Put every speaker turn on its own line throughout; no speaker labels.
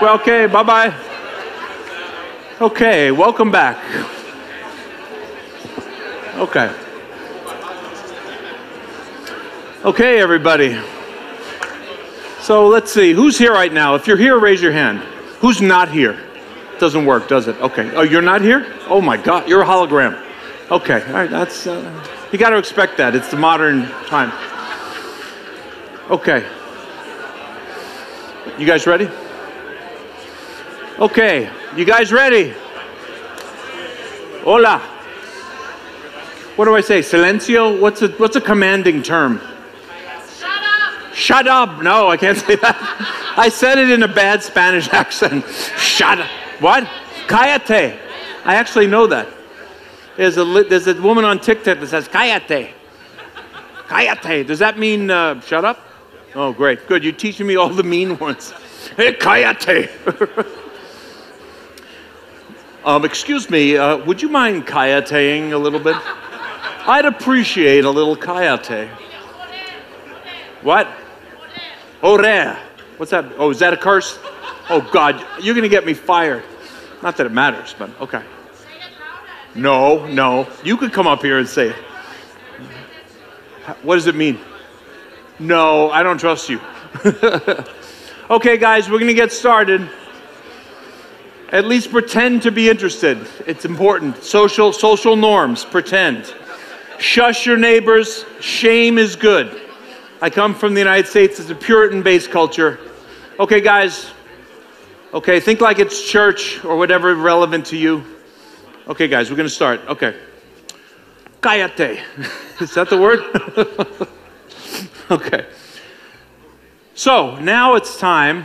Well, okay, bye bye. Okay, welcome back. Okay. Okay, everybody. So let's see, who's here right now? If you're here, raise your hand. Who's not here? Doesn't work, does it? Okay. Oh, you're not here? Oh my God, you're a hologram. Okay, all right, that's, uh, you got to expect that. It's the modern time. Okay. You guys ready? Okay, you guys ready? Hola. What do I say? Silencio? What's a, what's a commanding term?
Shut up!
Shut up. No, I can't say that. I said it in a bad Spanish accent. Shut up. What? Cállate. I actually know that. There's a, there's a woman on TikTok that says, Cállate. Cállate. Does that mean uh, shut up? Oh, great. Good. You're teaching me all the mean ones. Hey, cállate. um, excuse me, uh, would you mind cállateing a little bit? I'd appreciate a little cállate. What? Ore. What's that? Oh, is that a curse? Oh, God, you're going to get me fired. Not that it matters, but okay. No, no. You could come up here and say it. What does it mean? No, I don't trust you. okay, guys, we're going to get started. At least pretend to be interested. It's important. Social social norms. Pretend. Shush your neighbors. Shame is good. I come from the United States. It's a Puritan-based culture. Okay, guys. Okay, think like it's church or whatever relevant to you. Okay, guys, we're going to start. Okay. Cállate. Is that the word? okay. So now it's time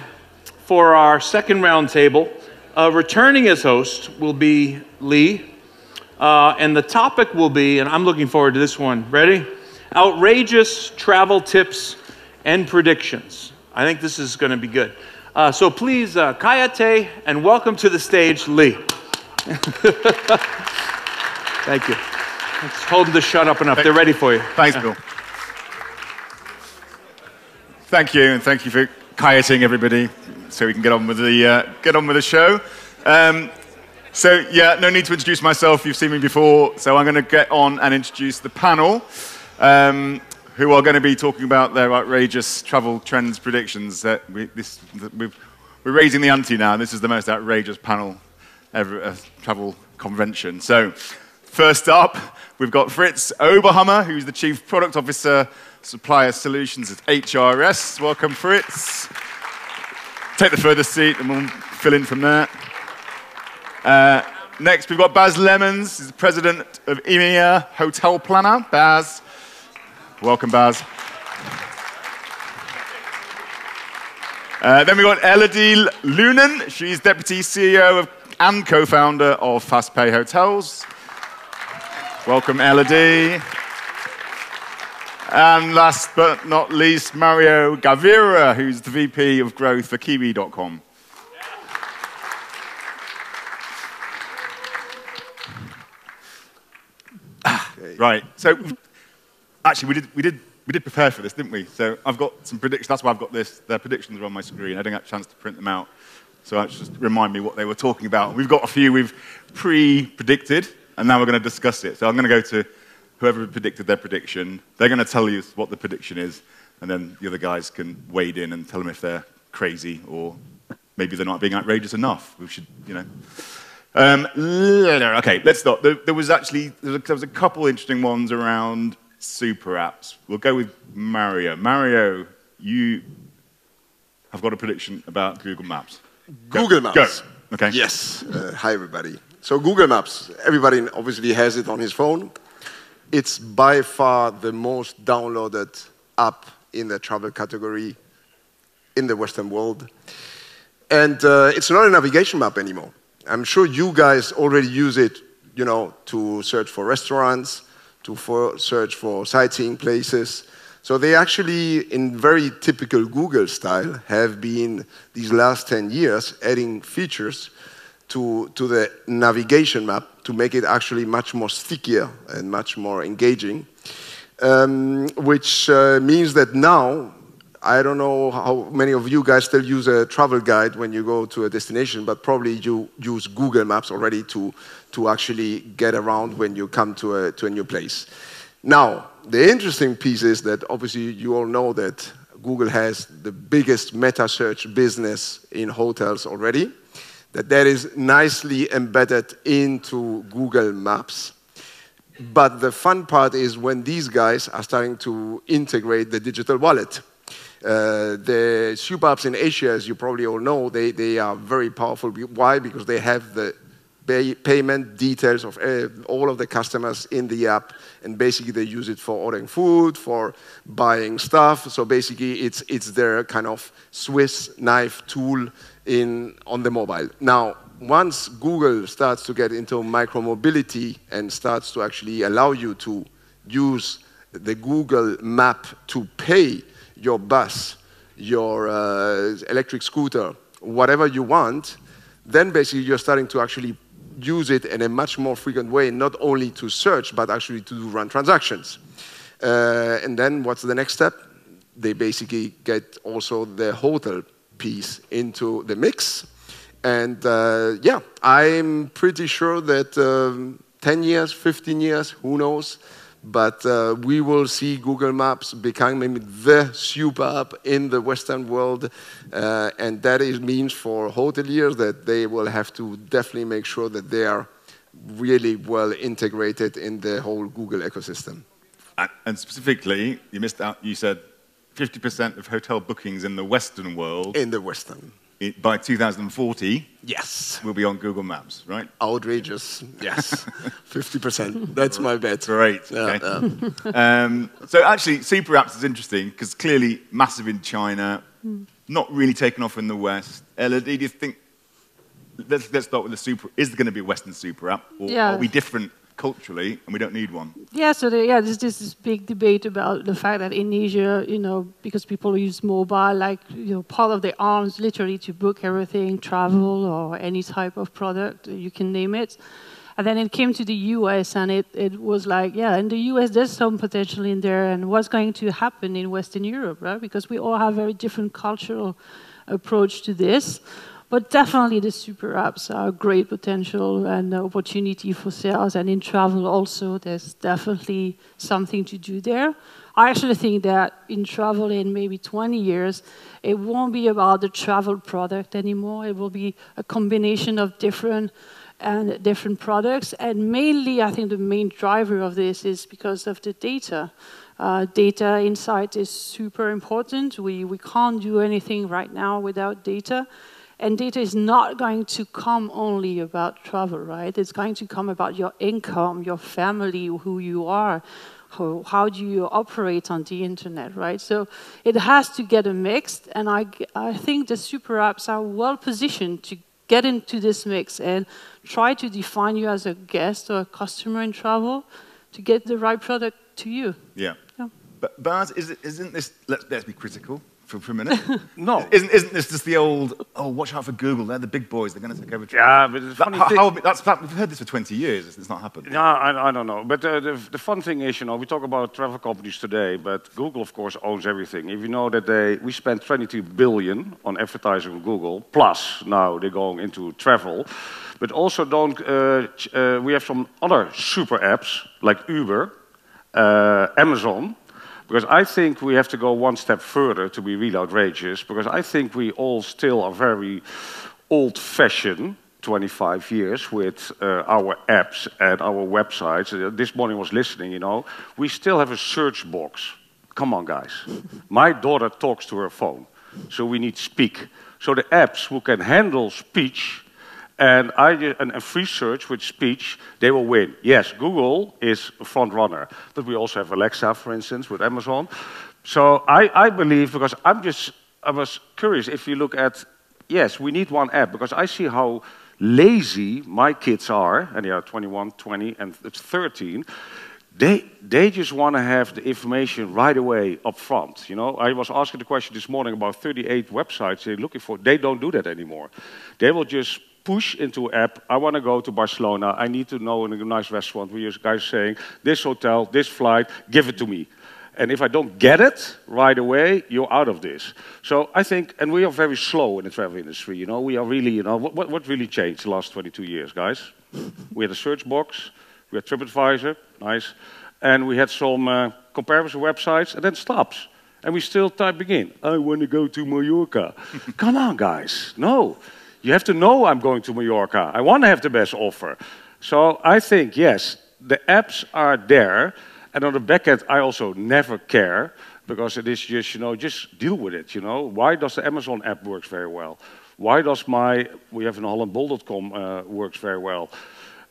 for our second roundtable. Uh, returning as host will be Lee, uh, and the topic will be, and I'm looking forward to this one. Ready? Outrageous travel tips and predictions. I think this is going to be good. Uh, so please, uh, Kayate, and welcome to the stage, Lee. Thank you. Let's hold them to shut up enough. They're ready for you.
Thanks, Bill. Thank you, and thank you for kayaking everybody, so we can get on with the uh, get on with the show. Um, so yeah, no need to introduce myself. You've seen me before, so I'm going to get on and introduce the panel, um, who are going to be talking about their outrageous travel trends predictions. That we, this, we've, we're raising the ante now. This is the most outrageous panel ever uh, travel convention. So first up, we've got Fritz Oberhummer, who's the Chief Product Officer, Supplier Solutions at HRS. Welcome, Fritz. Take the further seat and we'll fill in from there. Uh, next, we've got Bas Lemmens, he's the President of EMEA Hotel Planner. Bas. Welcome, Bas. Uh, then we've got Elodie Leunen. She's Deputy CEO of, and co-founder of FastPay Hotels. Welcome, Elodie. And last but not least, Mario Gavira, who's the VP of Growth for Kiwi.com. Ah, right. So, actually, we did, we, did, we did prepare for this, didn't we? So, I've got some predictions. That's why I've got this. Their predictions are on my screen. I didn't get a chance to print them out. So, that's just remind me what they were talking about. We've got a few we've pre predicted, and now we're going to discuss it. So, I'm going to go to whoever predicted their prediction. They're going to tell you what the prediction is, and then the other guys can wade in and tell them if they're crazy or maybe they're not being outrageous enough. We should, you know. Um, okay, let's start. There, there was actually there was, a, there was a couple interesting ones around super apps. We'll go with Mario. Mario, you have got a prediction about Google Maps. Go.
Google Maps.
Go. Okay.
Yes. Uh, hi, everybody. So Google Maps, everybody obviously has it on his phone. It's by far the most downloaded app in the travel category in the Western world. And uh, it's not a navigation map anymore. I'm sure you guys already use it, you know, to search for restaurants, to for search for sightseeing places. So they actually, in very typical Google style, have been these last 10 years adding features to, to the navigation map to make it actually much more stickier and much more engaging, um, which uh, means that now I don't know how many of you guys still use a travel guide when you go to a destination, but probably you use Google Maps already to, to actually get around when you come to a, to a new place. Now, the interesting piece is that obviously you all know that Google has the biggest meta search business in hotels already, that that is nicely embedded into Google Maps. But the fun part is when these guys are starting to integrate the digital wallet. Uh, the super apps in Asia, as you probably all know, they, they are very powerful. Why? Because they have the pay, payment details of uh, all of the customers in the app, and basically they use it for ordering food, for buying stuff. So basically, it's, it's their kind of Swiss knife tool in, on the mobile. Now, once Google starts to get into micromobility and starts to actually allow you to use the Google map to pay your bus, your uh, electric scooter, whatever you want, then basically you're starting to actually use it in a much more frequent way, not only to search, but actually to run transactions. Uh, and then what's the next step? They basically get also the hotel piece into the mix. And uh, yeah, I'm pretty sure that um, 10 years, 15 years, who knows? But uh, we will see Google Maps becoming the super app in the Western world. Uh, and that is, means for hoteliers that they will have to definitely make sure that they are really well integrated in the whole Google ecosystem.
And specifically, you missed out, you said 50% of hotel bookings in the Western world.
In the Western.
It, by 2040,
yes,
will be on Google Maps, right?
Outrageous, yes, 50%. That's my bet.
Great. Okay. Yeah, yeah. um, so actually, super apps is interesting because clearly massive in China, mm. not really taken off in the West. Ella, do you think? Let's, let's start with the super. Is there going to be a Western super app, or yeah. are we different culturally, and we don't need one.
Yeah, so the, yeah, there's this big debate about the fact that in Asia, you know, because people use mobile, like you know, part of their arms literally to book everything, travel or any type of product, you can name it. And then it came to the US, and it, it was like, yeah, in the US, there's some potential in there, and what's going to happen in Western Europe, right? Because we all have very different cultural approach to this. But definitely the super apps are a great potential and opportunity for sales. And in travel also, there's definitely something to do there. I actually think that in travel in maybe 20 years, it won't be about the travel product anymore. It will be a combination of different and different products. And mainly, I think the main driver of this is because of the data. Uh, data insight is super important. We, we can't do anything right now without data. And data is not going to come only about travel, right? It's going to come about your income, your family, who you are, how, how do you operate on the internet, right? So it has to get a mix, and I, I think the super apps are well positioned to get into this mix and try to define you as a guest or a customer in travel to get the right product to you.
Yeah. yeah. But Bas, is, isn't this, let's, let's be critical, for, for a minute?
no.
Isn't, isn't this just the old, oh, watch out for Google, they're the big boys, they're going to take over.
Yeah, but the funny that, thing...
How, that's, that, we've heard this for 20 years, it's not happened.
Yeah, I, I don't know. But uh, the, the fun thing is, you know, we talk about travel companies today, but Google, of course, owns everything. If you know that they, we spent 22 billion on advertising on Google, plus now they're going into travel. But also don't, uh, uh, we have some other super apps, like Uber, uh, Amazon, because I think we have to go one step further to be really outrageous, because I think we all still are very old fashioned. 25 years with uh, our apps and our websites. Uh, this morning I was listening, you know, we still have a search box. Come on, guys. My daughter talks to her phone, so we need speak. So the apps who can handle speech and, I, and, and free search with speech, they will win. Yes, Google is a front runner, but we also have Alexa, for instance, with Amazon. So I, I believe, because I'm just, I was curious, if you look at, yes, we need one app, because I see how lazy my kids are, and they are 21, 20, and 13. They, they just want to have the information right away up front. You know, I was asking the question this morning about 38 websites they're looking for. They don't do that anymore. They will just push into app, I want to go to Barcelona, I need to know in a nice restaurant where you guys saying, this hotel, this flight, give it to me. And if I don't get it right away, you're out of this. So I think, and we are very slow in the travel industry. You know, we are really, you know, what, what really changed the last 22 years, guys? we had a search box, we had TripAdvisor, nice, and we had some uh, comparison websites, and then stops. And we still typing in, I want to go to Mallorca. Come on, guys. No. You have to know I'm going to Mallorca. I want to have the best offer. So I think, yes, the apps are there. And on the back end, I also never care because it is just, you know, just deal with it, you know. Why does the Amazon app works very well? Why does my, we have an Holland bol.com uh, works very well?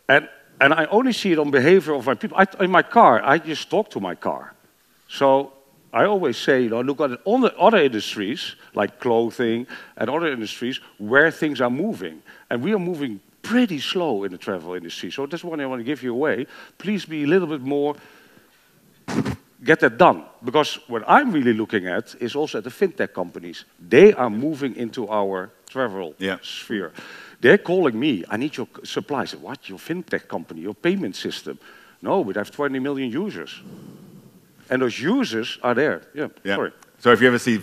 And, and I only see it on behavior of my people. I, in my car, I just talk to my car. So I always say, you know, look at all the other industries, like clothing and other industries, where things are moving. And we are moving pretty slow in the travel industry. So that's one I want to give you away. Please be a little bit more get that done. Because what I'm really looking at is also at the fintech companies. They are moving into our travel yeah. sphere. They're calling me, I need your supplies. What, your fintech company, your payment system? No, but we have 20 million users. And those users are there. Yeah, yeah. sorry.
So if you ever see,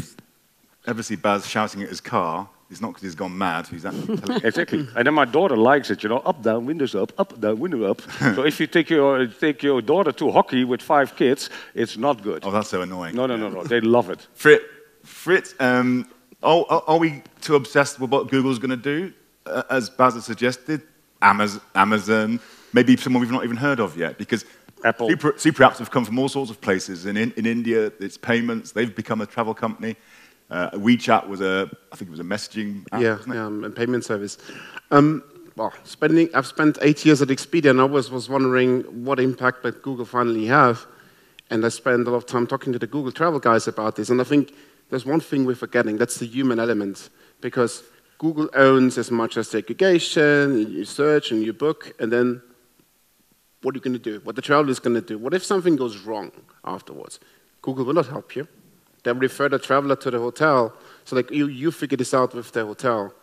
ever see Bas shouting at his car, it's not because he's gone mad. He's
exactly. And then my daughter likes it, you know, up, down, windows up, up, down, window up. so if you take your, take your daughter to hockey with five kids, it's not good.
Oh, that's so annoying.
No, no, no, no. They love it.
Frit, Frit um, are, are, we too obsessed with what Google's going to do? Uh, as Bas has suggested, Amazon, Amazon, maybe someone we've not even heard of yet, because
Apple.
Super, super apps have come from all sorts of places. In, in, in India, it's payments. They've become a travel company. Uh, WeChat was a, I think it was a messaging app,
yeah, yeah, um, a payment service. Um, well, spending, I've spent eight years at Expedia, and I always was wondering what impact that Google finally have. And I spent a lot of time talking to the Google travel guys about this. And I think there's one thing we're forgetting, that's the human element. Because Google owns as much as the aggregation, you search and you book, and then what are you going to do? What the traveler is going to do? What if something goes wrong afterwards? Google will not help you then refer the traveler to the hotel. So like you, you figure this out with the hotel.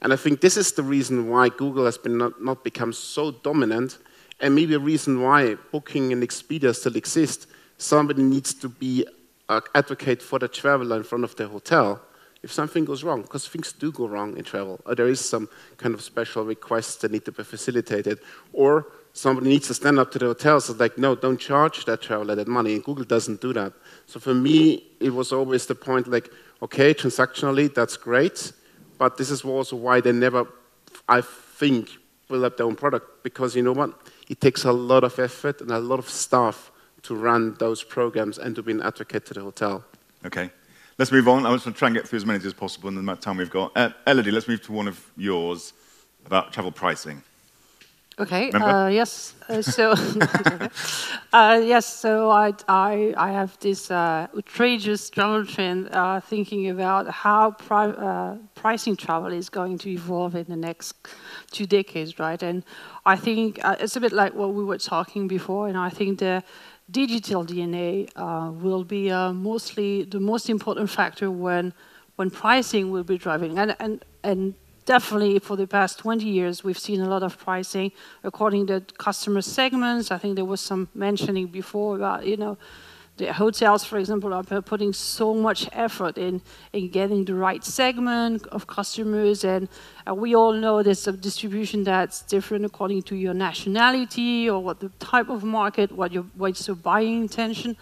And I think this is the reason why Google has been not, not become so dominant, and maybe a reason why Booking and Expedia still exist. Somebody needs to be an advocate for the traveler in front of the hotel if something goes wrong, because things do go wrong in travel, or there is some kind of special requests that need to be facilitated, or somebody needs to stand up to the hotel, so like, no, don't charge that traveler that money, and Google doesn't do that. So for me, it was always the point like, okay, transactionally, that's great, but this is also why they never, I think, build up their own product, because you know what? It takes a lot of effort and a lot of staff to run those programs and to be an advocate to the hotel.
Okay. Let's move on. I want to try and get through as many as possible in the amount of time we've got. Uh, Elodie, let's move to one of yours about travel pricing.
Okay. Uh, yes. Uh, so uh, yes. So I I I have this uh, outrageous travel trend uh, thinking about how pri uh, pricing travel is going to evolve in the next two decades, right? And I think it's a bit like what we were talking before, and I think the digital DNA will be mostly the most important factor when when pricing will be driving and and and definitely for the past 20 years, we've seen a lot of pricing according to customer segments. I think there was some mentioning before about, you know, the hotels, for example, are putting so much effort in, in getting the right segment of customers. And uh, we all know there's a distribution that's different according to your nationality or what the type of market, what your, what's your buying intention.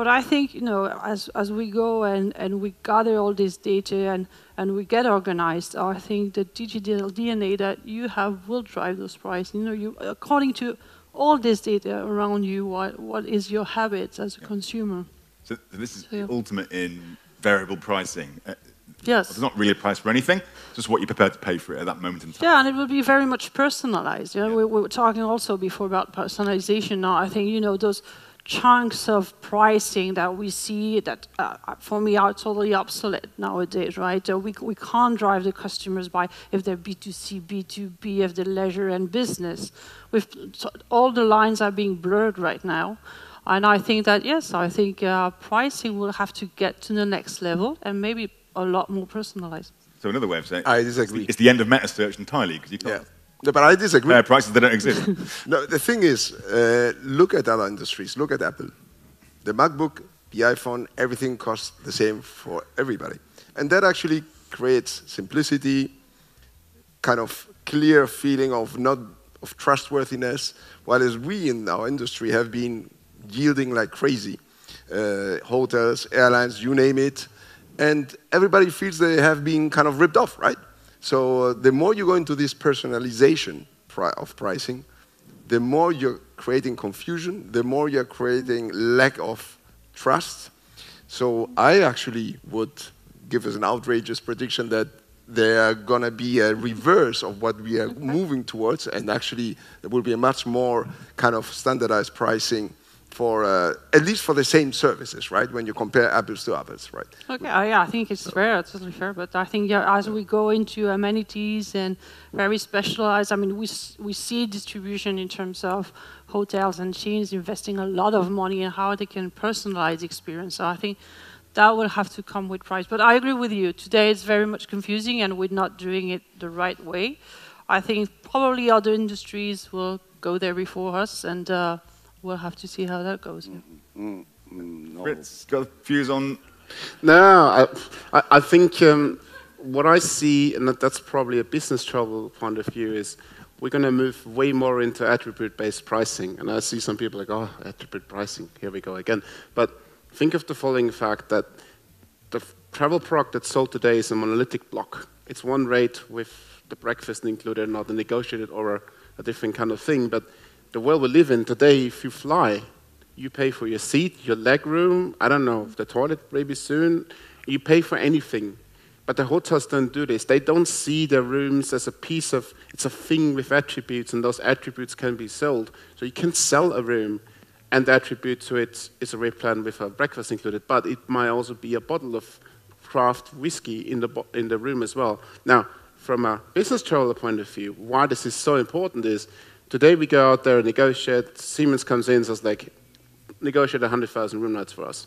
But I think, you know, as, as we go and, and we gather all this data and, and we get organized, I think the digital DNA that you have will drive those prices. You know, you, according to all this data around you, what, what is your habits as a yeah. consumer?
So, this is so, yeah. ultimate in variable pricing. Uh,
yes.
Well, not really a price for anything, just what you're prepared to pay for it at that moment in time.
Yeah, and it will be very much personalized. You know, yeah. we, we were talking also before about personalization. Now, I think, you know, those chunks of pricing that we see that uh, for me are totally obsolete nowadays, right? Uh, we, we can't drive the customers by if they're B2C, B2B, if they're leisure and business. With all the lines are being blurred right now. And I think that, yes, I think uh, pricing will have to get to the next level and maybe a lot more personalized.
So another way of saying
I disagree.
It's the end of meta search entirely because you can't.
Yeah. No, but I disagree. Uh,
prices that don't exist.
no, the thing is, uh, look at other industries. Look at Apple. The MacBook the iPhone, everything costs the same for everybody. And that actually creates simplicity, kind of clear feeling of not of trustworthiness, while as we in our industry have been yielding like crazy. Uh, hotels, airlines, you name it. And everybody feels they have been kind of ripped off, right? So uh, the more you go into this personalization pri of pricing, the more you're creating confusion, the more you're creating lack of trust. So I actually would give us an outrageous prediction that there are going to be a reverse of what we are moving towards, and actually there will be a much more kind of standardized pricing for uh, at least for the same services, right? When you compare apples to apples, right?
Okay, uh, yeah, I think it's fair, totally fair. But I think yeah, as we go into amenities and very specialized, I mean, we we see distribution in terms of hotels and chains investing a lot of money in how they can personalize experience. So I think that will have to come with price. But I agree with you. Today it's very much confusing, and we're not doing it the right way. I think probably other industries will go there before us, and. Uh, we'll have to see how that goes. Mm, mm,
mm, no. Fritz, got views on?
No, I, I think um, what I see, and that's probably a business travel point of view, is we're going to move way more into attribute-based pricing. And I see some people like, oh, attribute pricing, here we go again. But think of the following fact that the travel product that's sold today is a monolithic block. It's one rate with the breakfast included, not a negotiated or a, a different kind of thing. But the world we live in today, if you fly, you pay for your seat, your leg room, I don't know, the toilet maybe soon. You pay for anything. But the hotels don't do this. They don't see their rooms as a piece of, it's a thing with attributes, and those attributes can be sold. So you can sell a room, and the attribute to it is a rate plan with a breakfast included, but it might also be a bottle of craft whiskey in the, in the room as well. Now, from a business traveler point of view, why this is so important is Today we go out there and negotiate. Siemens comes in and says, like, negotiate 100,000 room nights for us.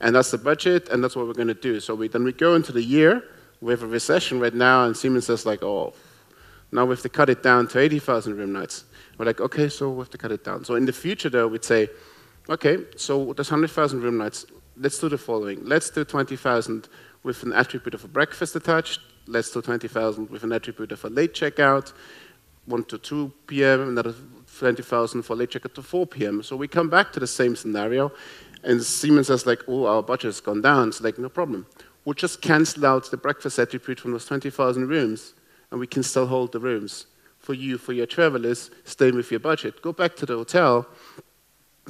And that's the budget, and that's what we're going to do. So we, then we go into the year, we have a recession right now, and Siemens says, like, oh, now we have to cut it down to 80,000 room nights. We're like, okay, so we have to cut it down. So in the future, though, we'd say, okay, so there's 100,000 room nights. Let's do the following. Let's do 20,000 with an attribute of a breakfast attached. Let's do 20,000 with an attribute of a late checkout. 1 to 2 p.m., another 20,000 for late checkout to 4 p.m. So we come back to the same scenario, and Siemens says like, oh, our budget has gone down. It's like, no problem. We'll just cancel out the breakfast attribute from those 20,000 rooms, and we can still hold the rooms for you, for your travelers, stay with your budget. Go back to the hotel,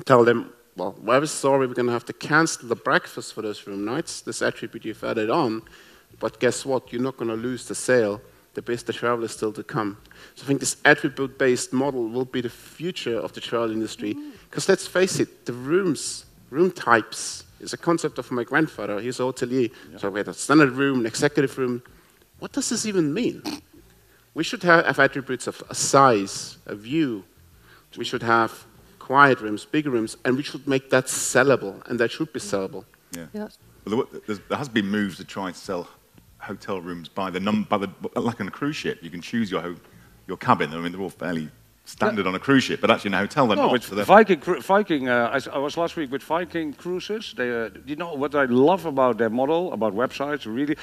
tell them, well, we're sorry, we're going to have to cancel the breakfast for those room nights, this attribute you've added on, but guess what? You're not going to lose the sale the best the travel is still to come. So I think this attribute-based model will be the future of the travel industry. Because mm. let's face it, the rooms, room types, is a concept of my grandfather. He's a hotelier. Yeah. So we had a standard room, an executive room. What does this even mean? We should have, have attributes of a size, a view. We should have quiet rooms, bigger rooms, and we should make that sellable, and that should be sellable.
Yeah. Yes. Well, there, there has been moves to try and sell hotel rooms by the number, by the, like on a cruise ship. You can choose your, your cabin. I mean, they're all fairly standard yeah. on a cruise ship, but actually in a hotel they're no, the
Viking, Viking uh, I, I, was last week with Viking Cruises. They, uh, you know what I love about their model, about websites, really?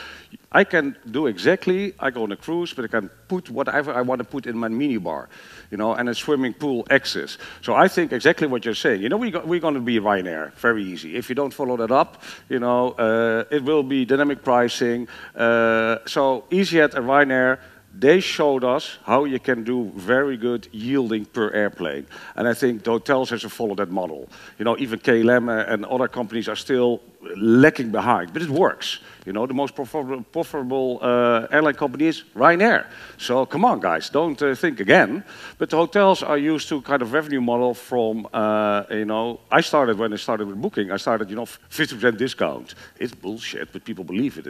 I can do exactly, I go on a cruise, but I can put whatever I want to put in my minibar, you know, and a swimming pool access. So I think exactly what you're saying. You know, we got, we're going to be Ryanair, very easy. If you don't follow that up, you know, uh, it will be dynamic pricing. Uh, so EasyJet and Ryanair, they showed us how you can do very good yielding per airplane. And I think the hotels have to follow that model. You know, even KLM and other companies are still lacking behind, but it works. You know, the most profitable, uh, airline company is Ryanair. So come on, guys, don't uh, think again. But the hotels are used to kind of revenue model from, uh, you know, I started when I started with booking, I started, you know, 50% discount. It's bullshit, but people believe it.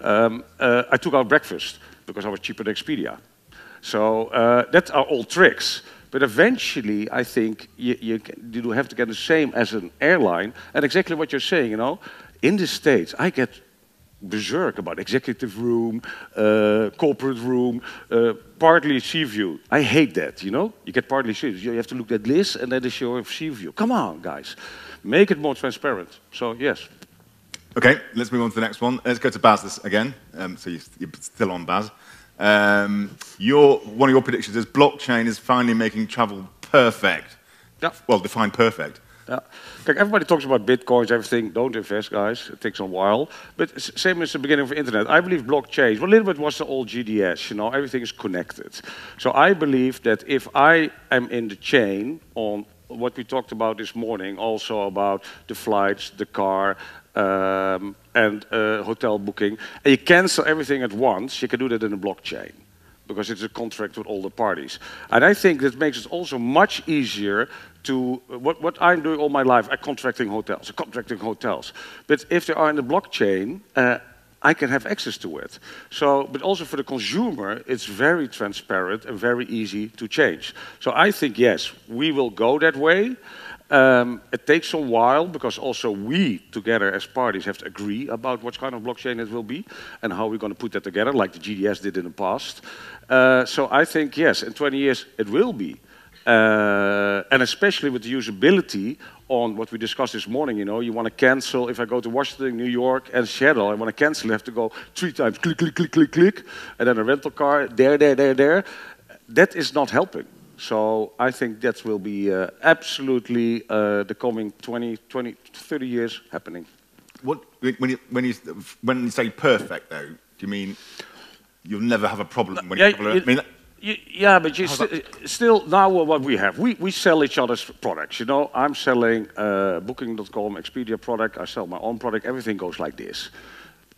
Um, uh, I took out breakfast because I was cheaper than Expedia. So uh, that are all tricks. But eventually, I think you, you, you have to get the same as an airline. And exactly what you're saying, you know, in the States, I get berserk about executive room, uh, corporate room, uh, partly sea view. I hate that, you know? You get partly sea view. You have to look at this and then it's your sea view. Come on, guys. Make it more transparent. So, yes.
Okay, let's move on to the next one. Let's go to Bas this again. Um, so you're still on Bas. Um, your, one of your predictions is blockchain is finally making travel perfect.
Yeah.
Well, define perfect.
Yeah. Kijk, everybody talks about bitcoins, everything. Don't invest, guys. It takes a while. But same as the beginning of the internet. I believe blockchain, well, a little bit was the old GDS, you know, everything is connected. So I believe that if I am in the chain on what we talked about this morning, also about the flights, the car, um, and uh, hotel booking, and you cancel everything at once, you can do that in a blockchain because it's a contract with all the parties. And I think that makes it also much easier to, what, what I'm doing all my life, I'm contracting hotels, contracting hotels. But if they are in the blockchain, uh, I can have access to it. So, but also for the consumer, it's very transparent and very easy to change. So I think, yes, we will go that way. Um, it takes a while because also we together as parties have to agree about what kind of blockchain it will be and how we're going to put that together, like the GDS did in the past. Uh, so I think, yes, in 20 years it will be. Uh, and especially with the usability on what we discussed this morning, you know, you want to cancel, if I go to Washington, New York, and Seattle, I want to cancel, I have to go three times, click, click, click, click, click, and then a rental car, there, there, there, there. That is not helping. So I think that will be uh, absolutely uh, the coming 20, 20, 30 years happening.
What, when, you, when, you, when you say perfect, though, do you mean you'll never have a problem when
yeah,
you, I mean,
yeah, but you st still now what we have, we, we sell each other's products. You know, I'm selling uh, Booking.com, Expedia product. I sell my own product. Everything goes like this,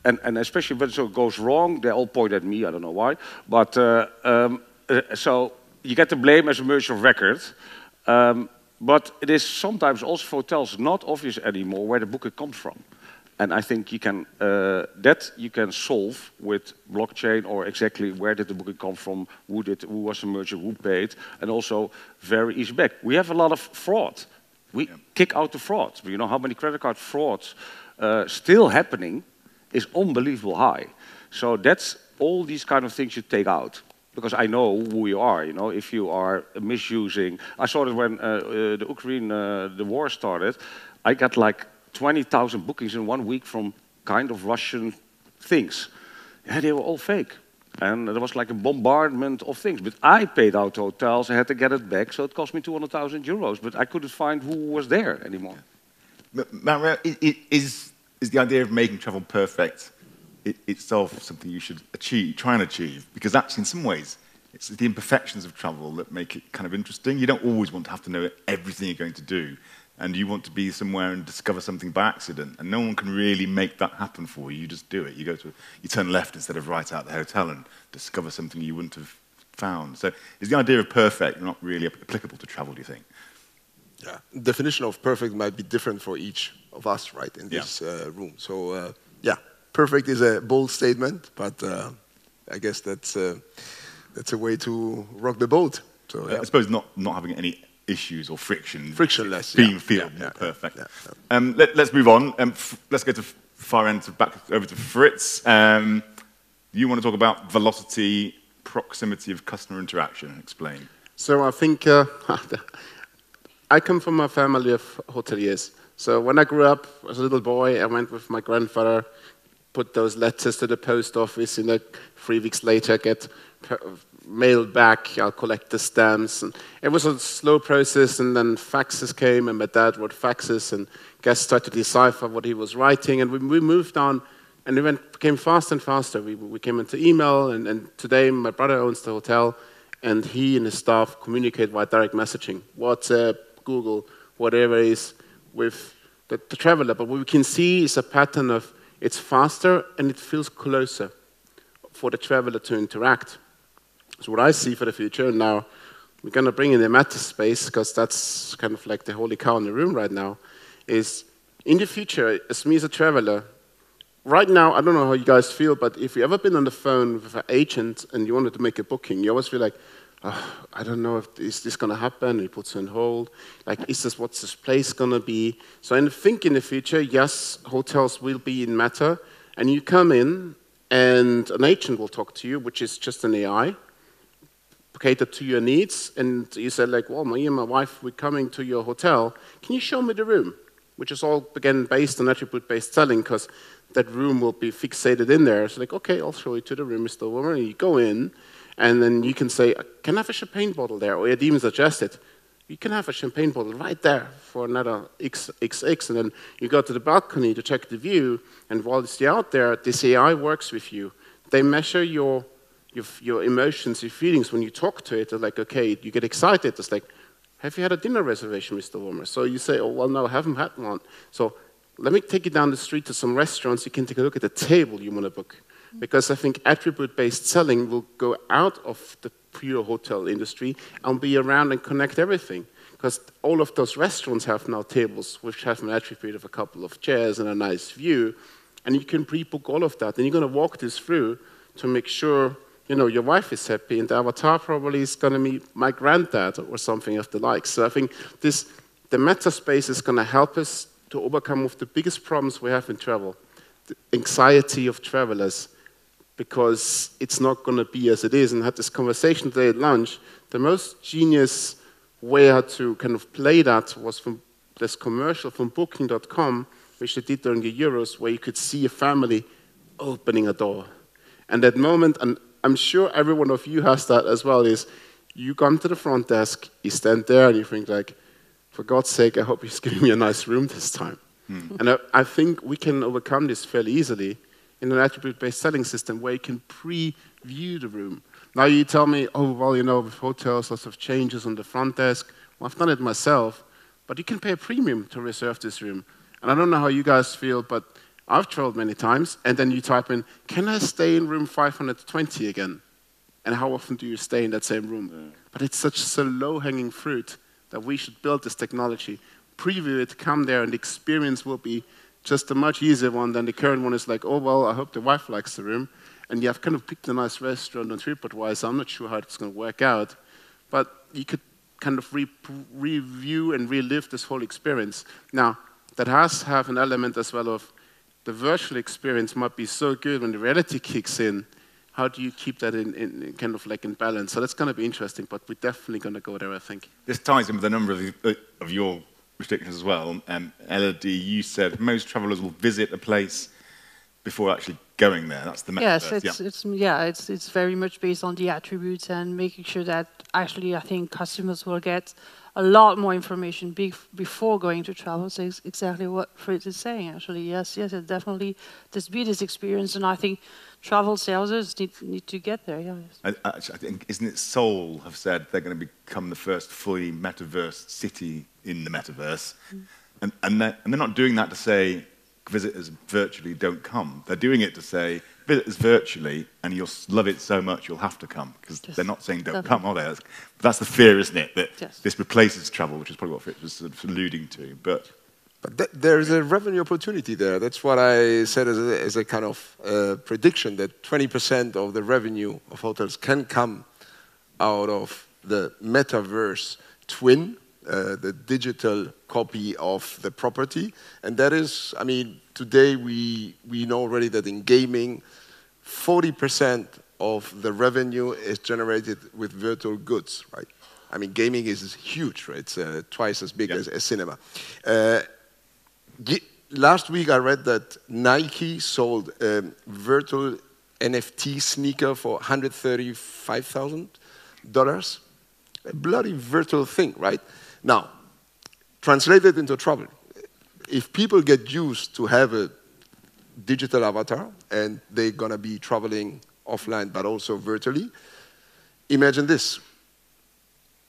and and especially when it goes wrong, they all point at me. I don't know why, but uh, um, uh, so you get the blame as a merchant of record. Um, but it is sometimes also for hotels not obvious anymore where the booking comes from. And I think you can, uh, that you can solve with blockchain or exactly where did the booking come from, who, did, who was the merchant, who paid, and also very easy back. We have a lot of fraud. We yeah. kick out the fraud. You know how many credit card frauds uh, still happening is unbelievable high. So that's all these kind of things you take out because I know who you are. You know, if you are misusing, I saw it when uh, uh, the Ukraine uh, the war started. I got like 20,000 bookings in one week from kind of Russian things. Yeah, they were all fake. And there was like a bombardment of things. But I paid out hotels, I had to get it back, so it cost me 200,000 euros. But I couldn't find who was there anymore.
Mario, is, is the idea of making travel perfect itself something you should achieve, try and achieve? Because actually, in some ways, it's the imperfections of travel that make it kind of interesting. You don't always want to have to know everything you're going to do and you want to be somewhere and discover something by accident, and no one can really make that happen for you. You just do it. You go to, you turn left instead of right out the hotel and discover something you wouldn't have found. So, is the idea of perfect not really applicable to travel? Do you think?
Yeah, definition of perfect might be different for each of us, right, in this yeah. uh, room. So, uh, perfect is a bold statement, but uh, I guess that's uh, that's a way to rock the boat. So,
yeah. I suppose not not having any issues or friction.
Frictionless.
Being
yeah.
feel yeah, perfect. Um, let, us move on. Um, let's go to far end, back over to Fritz. Um, you want to talk about velocity, proximity of customer interaction. Explain.
So I think uh, I come from a family of hoteliers. So when I grew up as a little boy, I went with my grandfather, put those letters to the post office, and three weeks later get mailed back, I'll collect the stamps. And it was a slow process, and then faxes came, and my dad wrote faxes, and guests started to decipher what he was writing, and we, we moved on, and it went, became faster and faster. We, we came into email, and, and today my brother owns the hotel, and he and his staff communicate via direct messaging, WhatsApp, Google, whatever it is, with the, the traveler. But what we can see is a pattern of it's faster and it feels closer for the traveler to interact. So what I see for the future, and now we're going to bring in the meta space because that's kind of like the holy cow in the room right now, is in the future, as me as a traveler, right now, I don't know how you guys feel, but if you've ever been on the phone with an agent and you wanted to make a booking, you always feel like, oh, I don't know if is this going to happen. He puts on hold. Like, is this what's this place going to be? So I think in the future, yes, hotels will be in Meta, And you come in, and an agent will talk to you, which is just an AI, catered to your needs. And you said, like, well, me and my wife, we're coming to your hotel. Can you show me the room? Which is all, again, based on attribute-based selling, because that room will be fixated in there. It's like, okay, I'll show you to the room, Mr. Woman. And you go in, and then you can say, can I have a champagne bottle there? Or you'd even suggest it. You can have a champagne bottle right there for another XXX, and then you go to the balcony to check the view, and while you're out there, this AI works with you. They measure your, your, your emotions, your feelings when you talk to it. They're like, okay, you get excited. It's like, have you had a dinner reservation, Mr. Wormer? So you say, oh, well, no, I haven't had one. So let me take you down the street to some restaurants. You can take a look at the table you want to book. Because I think attribute-based selling will go out of the pure hotel industry and be around and connect everything. Because all of those restaurants have now tables which have an attribute of a couple of chairs and a nice view, and you can pre-book all of that. And you're going to walk this through to make sure you know your wife is happy, and the avatar probably is going to be my granddad or something of the like. So I think this the meta space is going to help us to overcome one of the biggest problems we have in travel, the anxiety of travelers because it's not going to be as it is. And I had this conversation today at lunch. The most genius way how to kind of play that was from this commercial from Booking.com, which they did during the Euros, where you could see a family opening a door. And that moment, and I'm sure every one of you has that as well, is you come to the front desk, you stand there, and you think like, for God's sake, I hope he's giving me a nice room this time. Hmm. And I, I think we can overcome this fairly easily in an attribute-based selling system where you can preview the room. Now you tell me, oh, well, you know, with hotels, lots of changes on the front desk. Well, I've done it myself, but you can pay a premium to reserve this room. And I don't know how you guys feel, but I've traveled many times, and then you type in, can I stay in room 520 again? And how often do you stay in that same room? Yeah. But it's such a low-hanging fruit that we should build this technology, preview it, come there, and the experience will be just a much easier one than the current one is like, oh, well, I hope the wife likes the room. And you have kind of picked a nice restaurant on TripAdvisor. I'm not sure how it's going to work out. But you could kind of re review and relive this whole experience. Now, that has have an element as well of the virtual experience might be so good when the reality kicks in. How do you keep that in, in kind of like in balance? So that's going to be interesting, but we're definitely going to go there, I think.
This ties in with a number of, uh, of your restrictions as well. Um, Elodie, you said most travelers will visit a place before actually going there. That's the method.
Yes, it's, yeah. it's yeah, it's it's very much based on the attributes and making sure that actually I think customers will get a lot more information be before going to travel. So it's exactly what Fritz is saying. Actually, yes, yes, it definitely this be this experience, and I think travel sales need, need to get there. Yeah.
I, actually, I think isn't it Seoul have said they're going to become the first fully metaverse city in the metaverse, and and they're, and they're not doing that to say visitors virtually don't come. They're doing it to say visitors virtually, and you'll love it so much you'll have to come because they're not saying don't come, are they? That's, that's the fear, isn't it? That yes. this replaces travel, which is probably what Fritz was sort of alluding to, but.
But th there's a revenue opportunity there. That's what I said as a, as a kind of uh, prediction that 20% of the revenue of hotels can come out of the metaverse twin, uh, the digital copy of the property. And that is, I mean, today we, we know already that in gaming, 40% of the revenue is generated with virtual goods, right? I mean, gaming is huge, right? It's uh, twice as big as, as, cinema. Uh, last week I read that Nike sold a virtual NFT sneaker for $135,000. A bloody virtual thing, right? Now, translated into travel. If people get used to have a digital avatar and they're going to be traveling offline but also virtually, imagine this.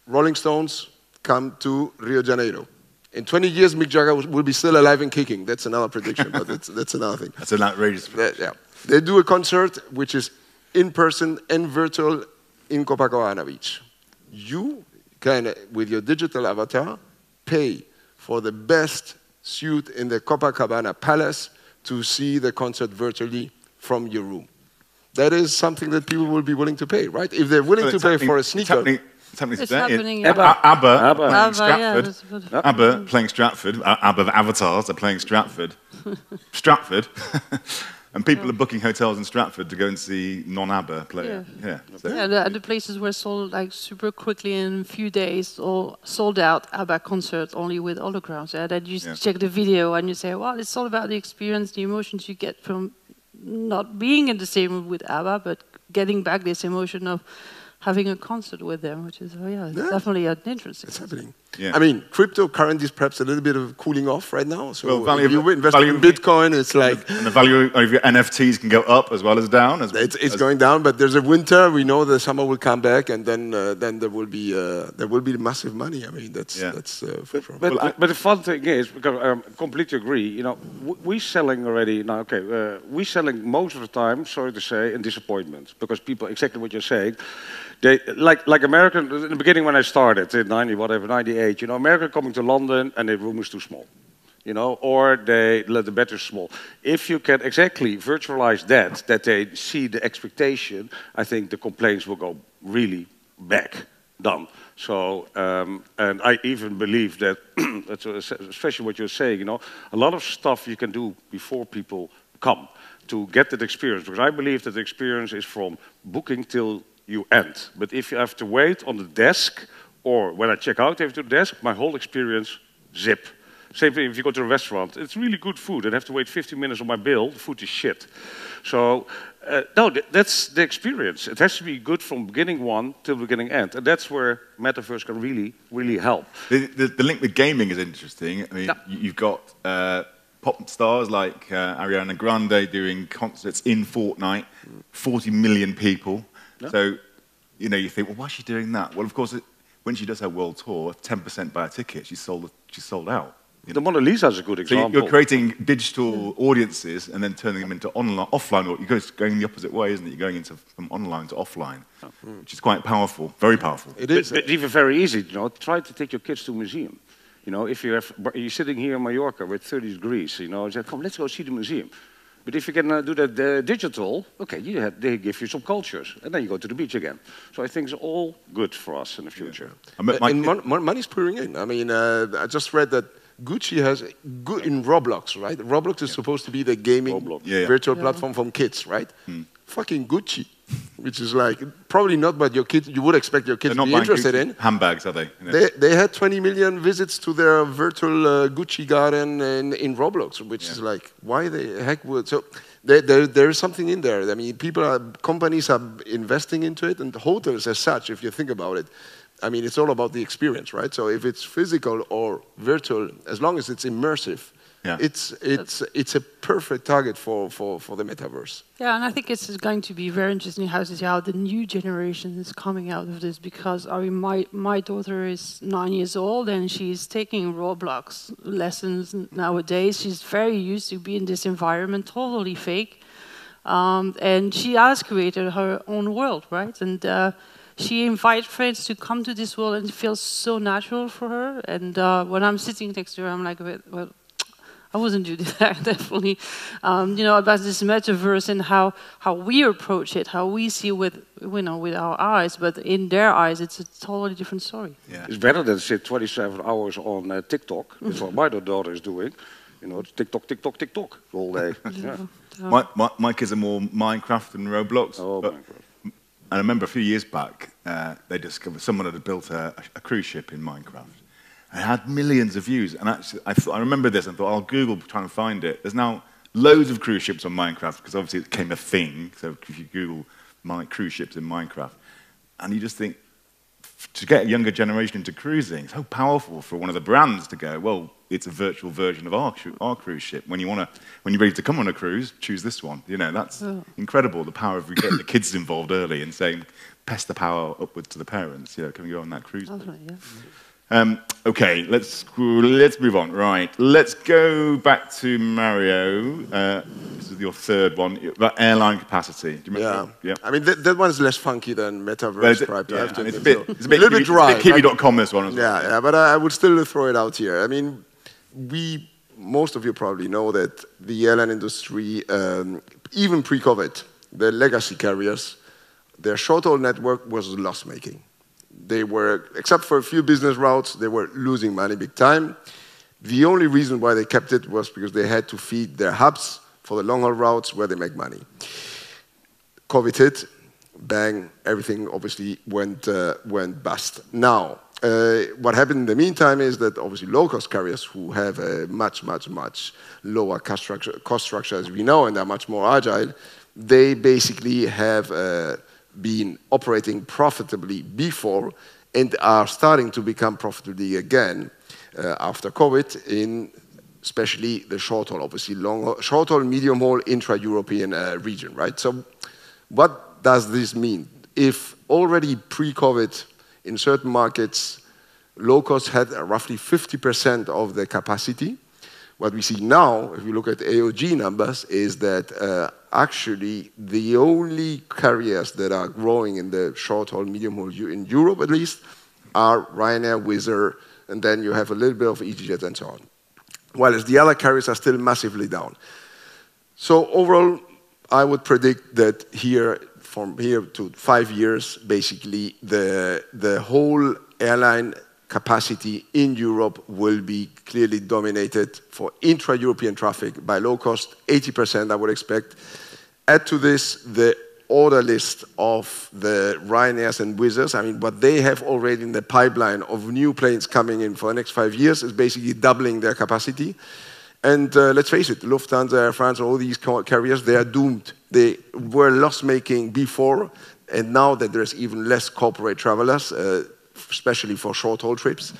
Rolling Stones come to Rio de Janeiro in 20 years, Mick Jagger will be still alive and kicking. That's another prediction, but that's, that's another thing.
That's an outrageous
prediction. yeah. They do a concert which is in person and virtual in Copacabana Beach. You can, with your digital avatar, pay for the best suite in the Copacabana Palace to see the concert virtually from your room. That is something that people will be willing to pay, right? If they're willing to pay for a sneaker
happening
it's
today.
Happening,
yeah. ABBA, ABBA,
ABBA,
playing
ABBA,
Stratford.
Yeah,
ABBA playing Stratford. ABBA Avatars are playing Stratford. Stratford. And people are booking hotels in Stratford to go and see non-ABBA play.
Yeah.
Yeah. So-
Yeah, the, the places were sold like super quickly in a few days, or sold out ABBA concerts only with holograms. Yeah, that you s-
Yeah.
check the video and you say, well, it's all about the experience, the emotions you get from not being in the same room with ABBA, but getting back this emotion of having a concert with them, which is, oh yeah, it's
Yeah.
definitely an interesting.
It's happening.
Yeah.
I mean, cryptocurrency is perhaps a little bit of cooling off right now. So
Well, value
if you
of-
invest
value
in Bitcoin, it's like
And the value of your NFTs can go up as well as down. As,
it's, it's
as-
going down. But there's a winter. We know the summer will come back, and then uh, then there will be uh, there will be massive money. I mean, that's
Yeah.
that's uh, for sure.
But,
Well, I-
but the fun thing is, because I um, completely agree, you know, w- we selling already, now, okay, uh, we selling most of the time, sorry to say, in disappointment. Because people, exactly what you're saying, they, like, like American, in the beginning when I started, in 90, whatever, 98, you know, American coming to London and the room is too small. You know, or they let the bed is small. If you can exactly virtualize that, that they see the expectation, I think the complaints will go really back down. So, um, and I even believe that, especially what you're saying, you know, a lot of stuff you can do before people come to get that experience. Because I believe that the experience is from booking till you end. But if you have to wait on the desk, or when I check out, I have to the desk, my whole experience zip. Same thing if you go to a restaurant. It's really good food and have to wait 15 minutes on my bill. The food is shit. So, uh, no, th- that's the experience. It has to be good from beginning one till beginning end. And that's where metaverse can really, really help.
The, the, the link with gaming is interesting. I mean,
Yeah.
you've got uh, pop stars like uh, Ariana Grande doing concerts in Fortnite, 40 million people. So, you know, you think, well, why is she doing that? Well, of course, it, when she does her world tour, 10% buy a ticket, she's sold, she's sold out.
The Mona Lisa is a good example.
you- you're creating digital audiences and then turning them into online, offline. Or you're going the opposite way, isn't it? You're going into from online to offline, oh. hmm. which is quite powerful, very powerful.
It is.
But, but even very easy, you know, try to take your kids to a museum. You know, if you have, you're sitting here in Mallorca with 30 degrees, you know, say, come, let's go see the museum. But if you can uh, do that uh, digital, okay, you have, they give you some cultures, and then you go to the beach again. So I think it's all good for us in the future.
I met my
and mon- mon- money's pouring in. I mean, uh, I just read that Gucci has good in Roblox, right? Roblox is supposed to be the gaming
Roblox.
Yeah, yeah.
virtual
Yeah.
platform from kids, right? Fucking Gucci, which is like probably not what your kids you would expect your kids
They're
to
not
be interested
Gucci
in.
handbags, are they? You know?
They, they had 20 million visits to their virtual uh, Gucci garden in, in Roblox, which is like, why the heck would so? There, there, there is something in there. I mean, people are, companies are investing into it, and hotels as such, if you think about it, I mean, it's all about the experience, right? So if it's physical or virtual, as long as it's immersive,
Yeah.
it's, it's, it's a perfect target for, for, for the metaverse.
Yeah, and I think it's going to be very interesting how to see how the new generation is coming out of this because I mean, my my daughter is nine years old and she's taking Roblox lessons nowadays. She's very used to be in this environment, totally fake, um, and she has created her own world, right? And uh, she invites friends to come to this world, and it feels so natural for her. And uh, when I'm sitting next to her, I'm like, well. well I wasn't doing that definitely. Um, you know about this metaverse and how, how we approach it, how we see with you know with our eyes, but in their eyes, it's a totally different story.
Yeah.
It's better than sit 27 hours on uh, TikTok. That's what my daughter is doing. You know, it's TikTok, TikTok, TikTok all day. yeah.
So-
My, my, my kids are more Minecraft than Roblox.
Oh,
but-
Minecraft.
I remember a few years back, uh, they discovered someone had built a, a cruise ship in Minecraft. It had millions of views. And actually, I, I remember this and thought, I'll Google trying to find it. There's now loads of cruise ships on Minecraft because obviously it became a thing. So if you Google my cruise ships in Minecraft, and you just think, to get a younger generation into cruising, it's so powerful for one of the brands to go, well, it's a virtual version of our, our cruise ship. When, you wanna, when you're ready to come on a cruise, choose this one. You know, that's
Oh.
incredible, the power of getting the kids involved early and saying, pass the power upwards to the parents. You know, can we go on that cruise?
Definitely, yeah.
Um, okay, let's, let's move on. Right, let's go back to Mario. Uh, this is your third one, about airline capacity. Do you
Yeah.
remember? Yeah.
I mean, that, that one's less funky than metaverse,
Well, it's,
perhaps. I
yeah,
have to
and it's a bit, it's a bit,
little bit dry.
It's a bit
like-
Kiwi.com, this one as well.
Yeah, yeah, but I, I would still throw it out here. I mean, we, most of you probably know that the airline industry, um, even pre-COVID, the legacy carriers, their short-haul network was loss-making. They were, except for a few business routes, they were losing money big time. The only reason why they kept it was because they had to feed their hubs for the long haul routes where they make money. COVID hit, bang, everything obviously went, uh, went bust. Now, uh, what happened in the meantime is that obviously low-cost carriers who have a much, much, much lower cost structure, cost structure as we know and are much more agile, they basically have uh, been operating profitably before and are starting to become profitably again uh, after COVID in especially the short haul, obviously long short haul, medium haul, intra-European uh, region, right? So what does this mean? If already pre-COVID in certain markets, low cost had roughly 50% of the capacity. What we see now, if you look at OAG numbers, is that uh, actually the only carriers that are growing in the short haul, medium haul, in Europe at least, are Ryanair, Wizz Air, and then you have a little bit of EasyJet and so on. Whereas the other carriers are still massively down. So overall, I would predict that here from here to five years, basically, the, the whole airline capacity in Europe will be clearly dominated for intra-European traffic by low cost, 80% I would expect. Add to this the order list of the Ryanairs and Wizz Airs. I mean, what they have already in the pipeline of new planes coming in for the next five years is basically doubling their capacity. And uh, let's face it, Lufthansa, Air France, all these carriers, they are doomed. They were loss-making before, and now that there's even less corporate travelers, uh, especially for short-haul trips,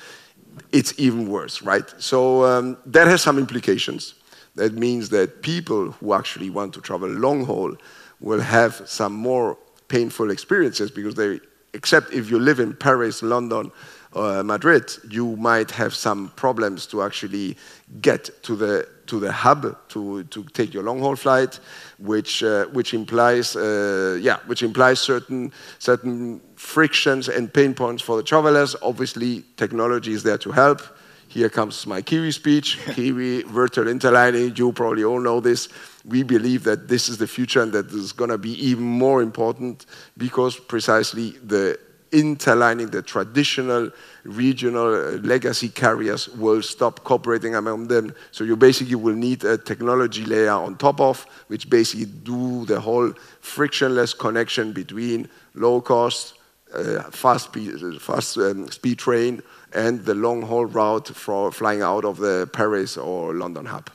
it's even worse, right? So um, that has some implications. That means that people who actually want to travel long haul will have some more painful experiences because they, except if you live in Paris, London, uh, Madrid, you might have some problems to actually get to the to the hub to, to take your long haul flight, which uh, which implies uh, yeah which implies certain certain frictions and pain points for the travelers. Obviously, technology is there to help. Here comes my Kiwi speech. Kiwi virtual interlining. You probably all know this. We believe that this is the future and that this is going to be even more important because precisely the interlining the traditional regional uh, legacy carriers will stop cooperating among them. So you basically will need a technology layer on top of, which basically do the whole frictionless connection between low cost, uh, fast, speed, fast um, speed train and the long haul route for flying out of the Paris or London hub.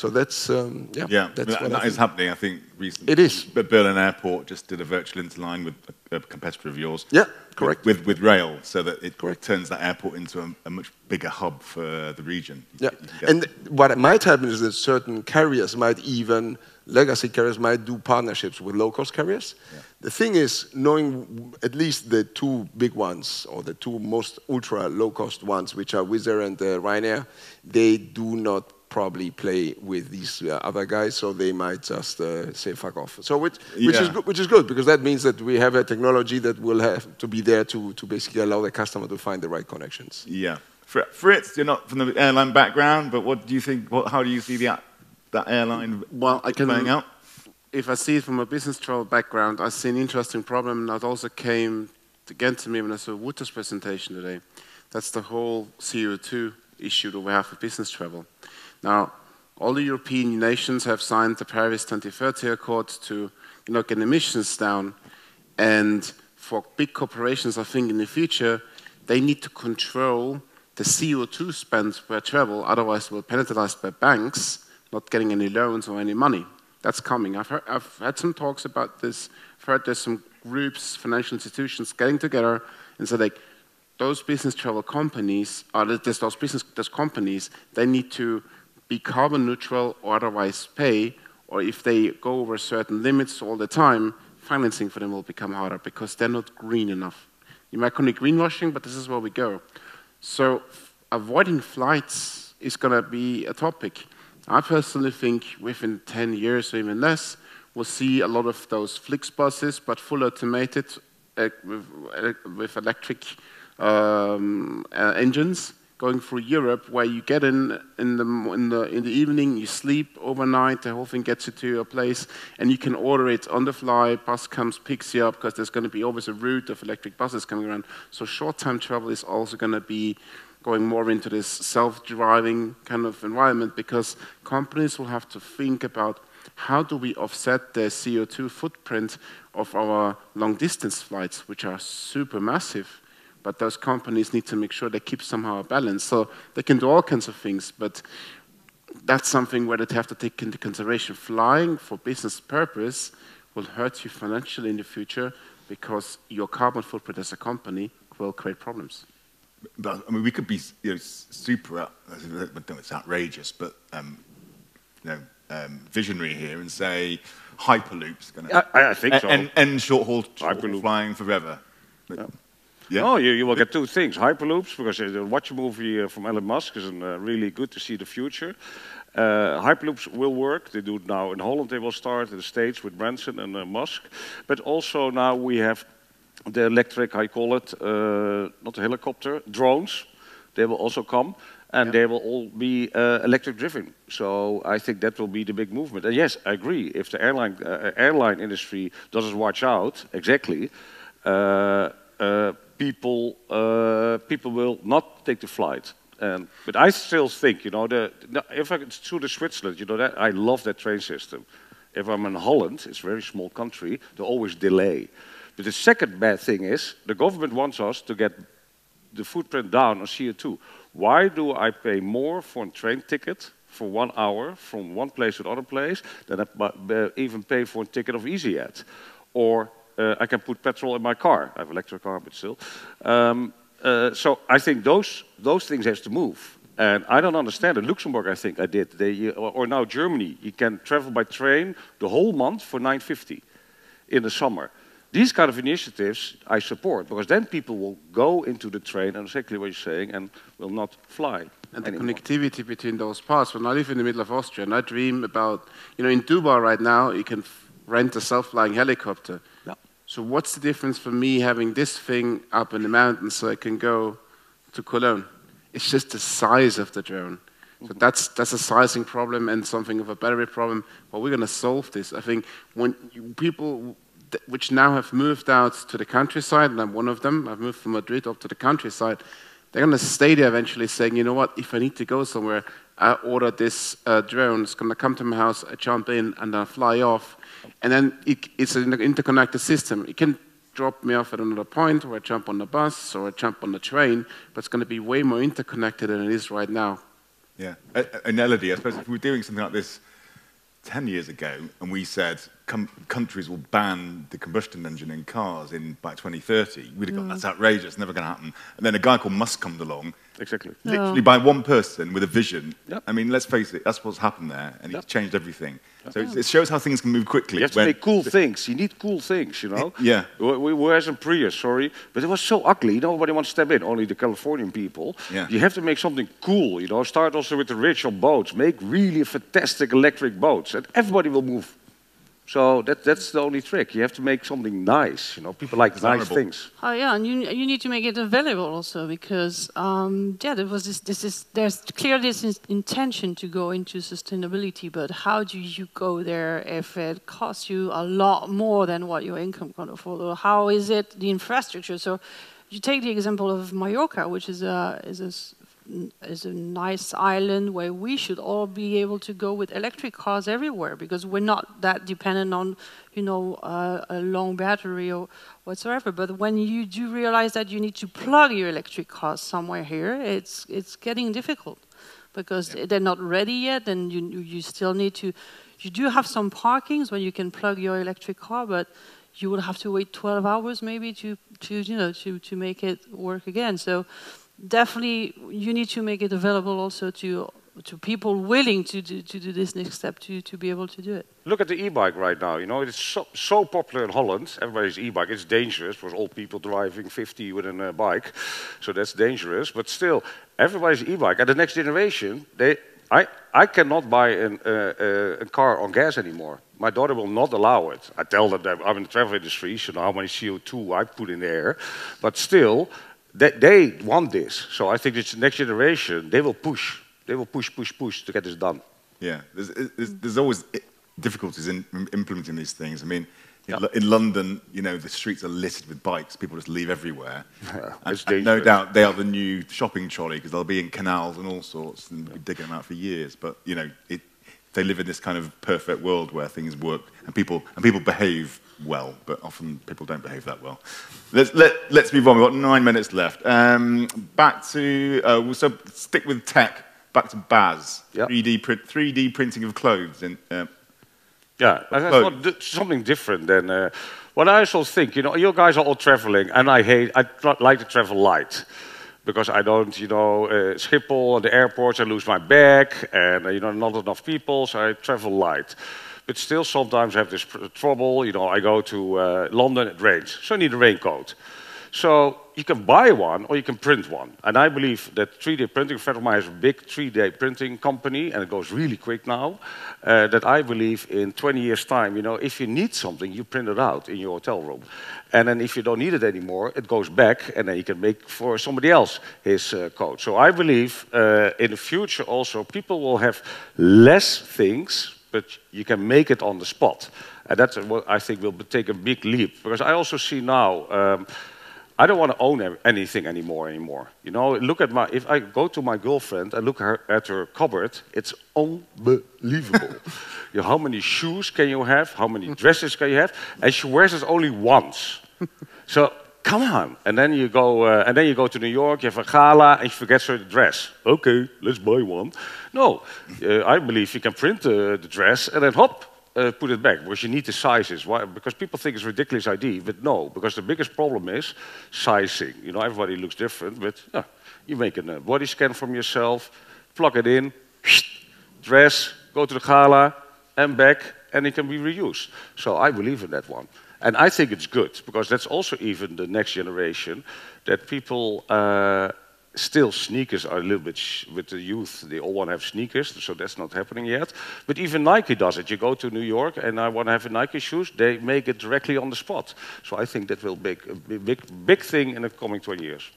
So that's um, yeah.
Yeah,
that's
that, that is happening. I think recently.
It is.
But Berlin Airport just did a virtual interline with a, a competitor of yours.
Yeah, correct.
With, with, with rail, so that it
correct.
turns that airport into a, a, much bigger hub for the region.
You yeah, and what might happen is that certain carriers might even legacy carriers might do partnerships with low-cost carriers. Yeah. The thing is, knowing at least the two big ones, or the two most ultra low-cost ones, which are Wizz Air and uh, Ryanair, they do not probably play with these uh, other guys, so they might just uh, say fuck off. So which, which yeah. is good, which is good because that means that we have a technology that will have to be there to to basically allow the customer to find the right connections.
Yeah, Fritz, you're not from the airline background, but what do you think? What, how do you see the that airline well, I can, playing out?
If I see it from a business travel background, I see an interesting problem that also came again to me when I saw Wouter's presentation today. That's the whole CO2 issue that we have for business travel. Now, all the European nations have signed the Paris 2030 Accord to you know, get emissions down. And for big corporations, I think in the future, they need to control the CO2 spent per travel, otherwise will be penalized by banks not getting any loans or any money. That's coming. I've, heard, I've had some talks about this. I've heard there's some groups, financial institutions getting together and say like, those business travel companies, or there's those business those companies, they need to be carbon neutral or otherwise pay, or if they go over certain limits all the time, financing for them will become harder because they're not green enough. You might call it greenwashing, but this is where we go. So avoiding flights is going to be a topic. I personally think within 10 years or even less, we'll see a lot of those Flixbuses, but full automated uh, with, uh, with, electric um, uh, engines going through Europe where you get in in the, in the, in the evening, you sleep overnight, the whole thing gets you to your place, and you can order it on the fly. Bus comes, picks you up, because there's going to be always a route of electric buses coming around. So short-time travel is also going to be going more into this self-driving kind of environment because companies will have to think about how do we offset the CO2 footprint of our long distance flights, which are super massive? But those companies need to make sure they keep somehow a balance. So they can do all kinds of things, but that's something where they have to take into consideration. Flying for business purpose will hurt you financially in the future because your carbon footprint as a company will create problems.
But, I mean, we could be you know, super, I don't it's outrageous, but um, you know, um, visionary here and say Hyperloop's going to
I, I think so.
end, end short haul
Hyperloop.
flying forever.
Yeah.
Yeah.
No, you, you will get two things. Hyperloops, because uh, watch a movie uh, from Elon Musk is uh, really good to see the future. Uh, Hyperloops will work. They do it now in Holland. They will start in the States with Branson and uh, Musk. But also now we have the electric, I call it, uh, not a helicopter, drones. They will also come. And they will all be uh, electric driven. So I think that will be the big movement. And yes, I agree. If the airline, uh, airline industry doesn't watch out, exactly, uh, uh, people, uh, people will not take the flight. But I still think, you know, the, if I to the Switzerland, you know, that, I love that train system. If I'm in Holland, it's a very small country, they always delay. But the second bad thing is the government wants us to get the footprint down on CO2. Why do I pay more for a train ticket for one hour from one place to another place than I even pay for a ticket of EasyJet? Or I can put petrol in my car. I have an electric car, but still. Um, uh, so I think those, those things have to move. And I don't understand it. Luxembourg, I think I did. They, uh, or, or now Germany, you can travel by train the whole month for 950 in the summer. These kind of initiatives I support because then people will go into the train and exactly what you're saying and will not fly.
And the connectivity between those parts. When I live in the middle of Austria and I dream about, you know, in Dubai right now, you can f- rent a self flying helicopter.
Yeah.
So, what's the difference for me having this thing up in the mountains so I can go to Cologne? It's just the size of the drone. So that's, that's a sizing problem and something of a battery problem. But we're going to solve this. I think when you, people which now have moved out to the countryside, and I'm one of them, I've moved from Madrid up to the countryside, they're going to stay there eventually saying, you know what, if I need to go somewhere, I order this uh, drone, it's going to come to my house, I jump in, and I fly off. And then it, it's an interconnected system. It can drop me off at another point, or I jump on the bus, or I jump on the train, but it's going to be way more interconnected than it is right now.
Yeah. And Elodie, I suppose if we were doing something like this 10 years ago and we said com- countries will ban the combustion engine in cars in by 2030, we'd have gone, mm. that's outrageous, never going to happen. And then a guy called Musk comes along,
Exactly. Oh.
literally by one person with a vision.
Yep.
I mean, let's face it, that's what's happened there, and
Yep.
it's changed everything. So it's, it shows how things can move quickly.
You have to make cool things. You need cool things, you know.
Yeah.
We, we were as a Prius, sorry, but it was so ugly. Nobody wants to step in. Only the Californian people.
Yeah.
You have to make something cool, you know. Start also with the rich on boats. Make really fantastic electric boats, and everybody will move. So that, that's the only trick. You have to make something nice, you know. People like nice
Desirable.
things.
Oh yeah, and you you need to make it available also because um, yeah, there was this this is there's clearly this is intention to go into sustainability, but how do you go there if it costs you a lot more than what your income can afford? Or how is it the infrastructure? So you take the example of Mallorca, which is a is a s- is a nice island where we should all be able to go with electric cars everywhere because we're not that dependent on, you know, uh, a long battery or whatsoever. But when you do realize that you need to plug your electric cars somewhere here, it's it's getting difficult because they're not ready yet, and you you- you still need to. You do have some parkings where you can plug your electric car, but you will have to wait 12 hours maybe to, to you know to, to make it work again. So definitely you need to make it available also to to people willing to do, to do this next step to, to be able to do it.
Look at the e-bike right now. You know, it's so, so popular in Holland. Everybody's e-bike. It's dangerous because old people driving 50 with a uh, bike, so that's dangerous. But still, everybody's e-bike. And the next generation, they, I, I cannot buy an, uh, uh, a car on gas anymore. My daughter will not allow it. I tell them that I'm in the travel industry, so know how many CO2 I put in the air. But still, they, they want this. So I think it's the next generation. They will push. They will push, push, push to get this done.
Yeah, there's, there's, there's always difficulties in in implementing these things. I mean, in, Lo- in London, you know, the streets are littered with bikes. People just leave everywhere. and,
it's
and no doubt they are the new shopping trolley because they'll be in canals and all sorts and be digging them out for years. But you know, it, they live in this kind of perfect world where things work and people and people behave well, but often people don't behave that well. Let's let, let's move on. We've got nine minutes left. Um, back to uh, we'll so stick with tech. Back to Bas.
Yep.
3D print, 3D printing of clothes. In, uh,
Yeah, and that's something different than uh, what I also think. You know, you guys are all traveling, and I hate. I like to travel light because I don't, you know, uh, Schiphol at the airports. I lose my bag, and uh, you know, not enough people, so I travel light. But still, sometimes I have this trouble. You know, I go to uh, London, it rains, so I need a raincoat. So you can buy one or you can print one. And I believe that 3D printing, a friend of mine has a big 3D printing company, and it goes really quick now, uh, that I believe in 20 years' time, you know, if you need something, you print it out in your hotel room. And then if you don't need it anymore, it goes back, and then you can make for somebody else his uh, coat. So I believe uh, in the future also, people will have less things, but you can make it on the spot. And that's what I think will take a big leap. Because I also see now, um, I don't want to own anything anymore anymore. You know, look at my. If I go to my girlfriend and look her, at her cupboard, it's unbelievable. you know, how many shoes can you have? How many dresses can you have? And she wears it only once. so come on. And then you go. Uh, and then you go to New York. You have a gala, and she forgets her dress. Okay, let's buy one. No, uh, I believe you can print uh, the dress and then hop uh, put it back because you need the sizes. Why? Because people think it's a ridiculous idea, but no, because the biggest problem is sizing. You know, everybody looks different, but yeah, you make a uh, body scan from yourself, plug it in, dress, go to the gala, and back, and it can be reused. So I believe in that one. And I think it's good because that's also even the next generation that people uh, still sneakers are a little bit with the youth. They all want to have sneakers, so that's not happening yet. But even Nike does it. You go to New York and I want to have a Nike shoes, they make it directly on the spot. So I think that will be a big, big, thing in the coming 20 years.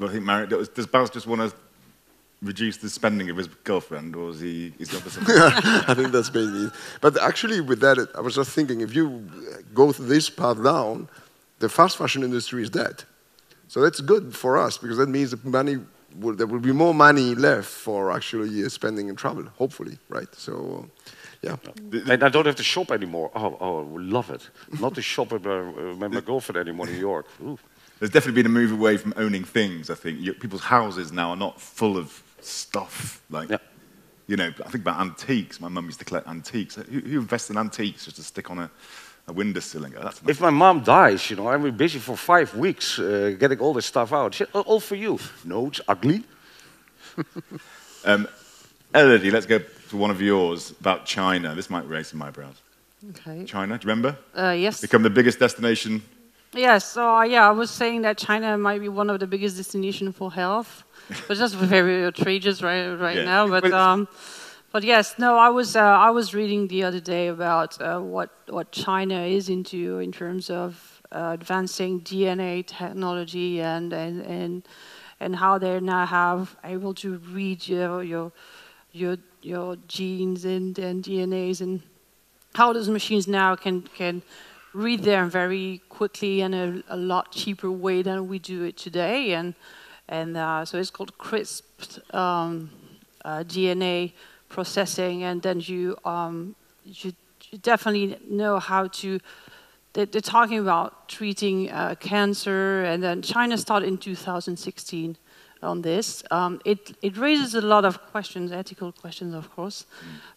I think Marek, does Bas just want to reduce the spending of his girlfriend, or is he is he up to?
I think that's mainly. it. But actually, with that, I was just thinking if you go through this path down, the fast fashion industry is dead. So that's good for us because that means that money will, there will be more money left for actually uh, spending in travel, hopefully, right? So, yeah.
And I don't have to shop anymore. Oh, oh, I would love it. Not to shop with my, with my girlfriend anymore in New York. Ooh.
There's definitely been a move away from owning things. I think You- people's houses now are not full of stuff. Like,
Yeah.
you know, I think about antiques. My mum used to collect antiques. Who, who invests in antiques just to stick on a, a windowsill and? That's
If my mom dies, you know, I'm busy for five weeks uh, getting all this stuff out. She, "Oh, all for you. No, it's ugly.
um, Elodie, let's go to one of yours about China. This might raise some eyebrows.
Okay.
China, do you remember?
Uh, yes.
Become the biggest destination.
Yes. So uh, yeah, I was saying that China might be one of the biggest destinations for health, but that's very outrageous right right
Yeah.
now. But
But-
um, but yes, no, I was uh, I was reading the other day about uh, what what China is into in terms of uh, advancing DNA technology and and and and how they now have able to read your your your your genes and, and DNAs and how those machines now can can read them very quickly and a, a lot cheaper way than we do it today and and uh, so it's called CRISPR um, uh, DNA processing. And then you um, you, you definitely know how to they- they're talking about treating uh, cancer, and then China started in 2016 on this. Um, it it raises a lot of questions, ethical questions, of course.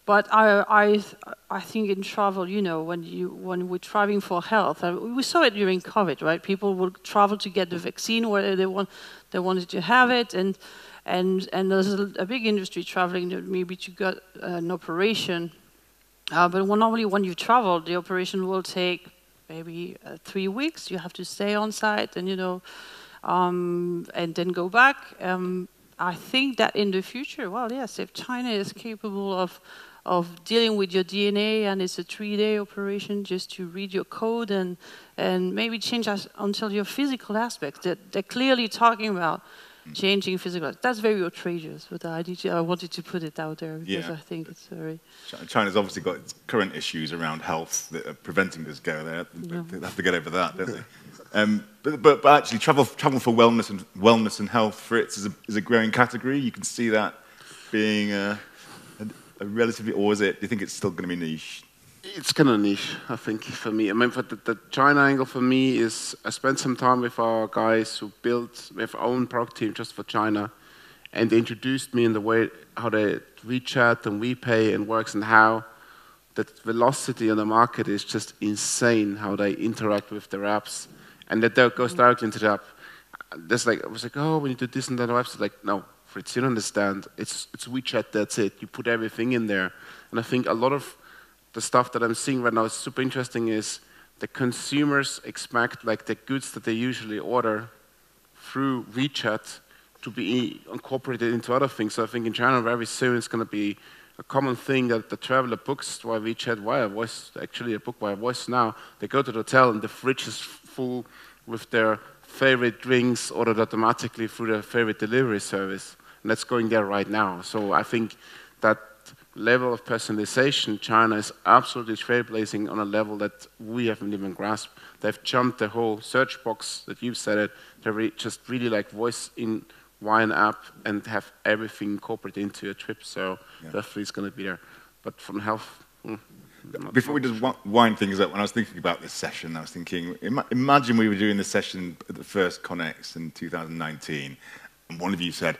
But I I I think in travel, you know, when you when we're traveling for health, we saw it during COVID, right? People would travel to get the vaccine where they want they wanted to have it, and and and there's a, a big industry traveling maybe to get an operation. Uh, but when, normally when you travel, the operation will take maybe uh, three weeks. You have to stay on site and, you know, um, and then go back. Um, I think that in the future, well, yes, if China is capable of, of dealing with your DNA and it's a three-day operation just to read your code and, and maybe change us until your physical aspects, that they're clearly talking about changing physical. That's very outrageous, but I, need to, I wanted to put it out there because
Yeah.
I think it's very...
China's obviously got its current issues around health that are preventing this go. They have, they have to get over that, don't they? Um, but, but, but actually, travel, travel for wellness and wellness and health for it is a, is a growing category. You can see that being. Uh, a relatively, or is it? Do you think it's still going to be niche?
It's kind of niche, I think, for me. I mean, for the, the, China angle for me is I spent some time with our guys who built their own product team just for China, and they introduced me in the way how they WeChat and WePay and works and how the velocity on the market is just insane. How they interact with their apps, and that goes directly into the app. There's like I was like, oh, we need to do this and that. Apps like, no, Fritz, you don't understand. It's it's WeChat. That's it. You put everything in there, and I think a lot of the stuff that I'm seeing right now is super interesting is the consumers expect like the goods that they usually order through WeChat to be incorporated into other things. So I think in China very soon it's going to be a common thing that the traveler books via WeChat via voice, actually a book via voice now. They go to the hotel and the fridge is full with their favorite drinks ordered automatically through their favorite delivery service. And that's going there right now. So I think that level of personalization, China is absolutely trailblazing on a level that we haven't even grasped. They've jumped the whole search box that you've said it. They re just really like voice in wine app and have everything incorporated into a trip. So yeah. definitely it's going to be there. But from health. Hmm,
Before we just wind things up, when I was thinking about this session, I was thinking, Im imagine we were doing this session at the first CON-X in 2019, and one of you said,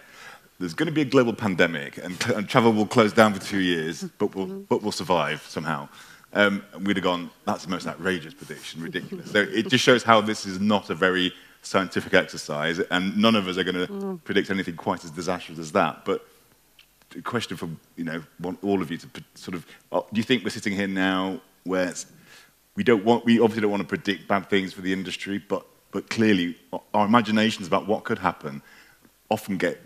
there's going to be a global pandemic and, and travel will close down for two years, but we'll, but we'll survive somehow. Um, we'd have gone, that's the most outrageous prediction, ridiculous. so it just shows how this is not a very scientific exercise, and none of us are going to mm. predict anything quite as disastrous as that. But a question for you know all of you to sort of, do you think we're sitting here now where we don't want, we obviously don't want to predict bad things for the industry, but but clearly our imaginations about what could happen often get